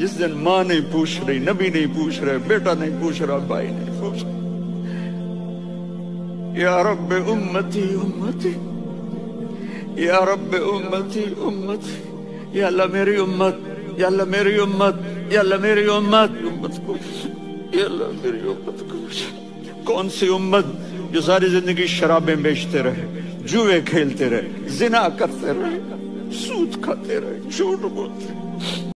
جس دن ماں نہیں پوچھ رہی، نبی نہیں پوچھ رہے بیٹا نہیں پوچھ رہا، بھائی نہیں پوچھ رہا۔ یا رب امتی امتی۔ یا رب امتی امتی۔ یا اللہ میری امت، یا اللہ میری امت، یا اللہ میری امت۔ امت کو، یا اللہ میری امت کو۔ کون سی امت جو ساری زندگی شرابیں بیچتے رہے، جوئے کھیلتے رہے، زنا کرتے رہے، سود کھاتے رہے، جھوٹ بولتے